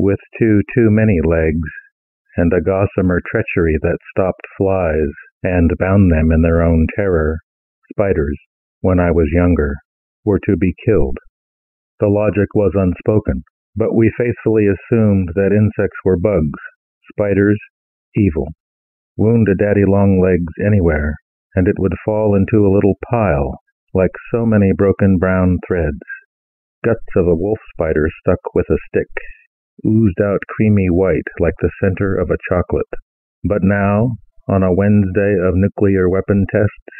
with too too many legs, and a gossamer treachery that stopped flies and bound them in their own terror, spiders, when I was younger, were to be killed. The logic was unspoken, but we faithfully assumed that insects were bugs, spiders, evil. Wound a daddy long legs anywhere, and it would fall into a little pile, like so many broken brown threads. Guts of a wolf spider stuck with a stick, oozed out creamy white like the center of a chocolate. But now, on a Wednesday of nuclear weapon tests,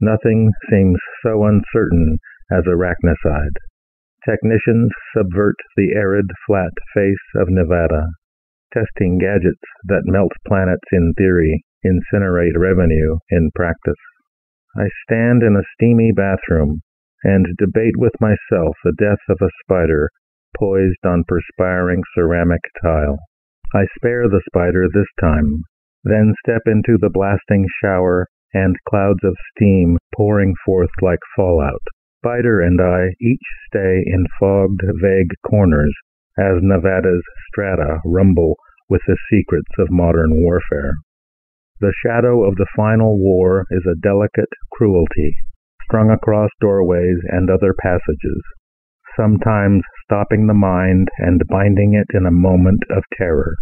nothing seems so uncertain as arachnicide. Technicians subvert the arid, flat face of Nevada, testing gadgets that melt planets in theory, incinerate revenue in practice. I stand in a steamy bathroom and debate with myself the death of a spider poised on perspiring ceramic tile. I spare the spider this time, then step into the blasting shower and clouds of steam pouring forth like fallout. Spider and I each stay in fogged, vague corners as Nevada's strata rumble with the secrets of modern warfare. The shadow of the final war is a delicate cruelty, strung across doorways and other passages, sometimes stopping the mind and binding it in a moment of terror.